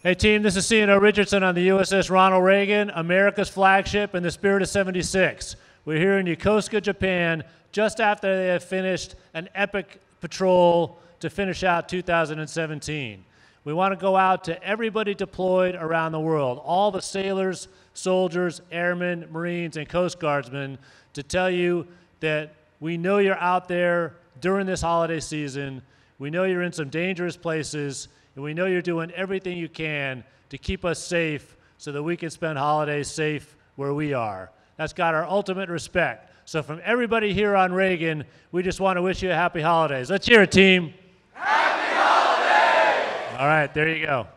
Hey, team, this is CNO Richardson on the USS Ronald Reagan, America's flagship in the Spirit of 76. We're here in Yokosuka, Japan, just after they have finished an epic patrol to finish out 2017. We want to go out to everybody deployed around the world, all the sailors, soldiers, airmen, Marines, and Coast Guardsmen, to tell you that we know you're out there during this holiday season. We know you're in some dangerous places and we know you're doing everything you can to keep us safe so that we can spend holidays safe where we are. That's got our ultimate respect. So, from everybody here on Reagan, we just want to wish you a happy holidays. Let's hear it, team. Happy holidays! All right, there you go.